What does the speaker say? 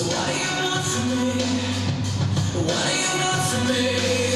So what do you want from me? What do you want from me?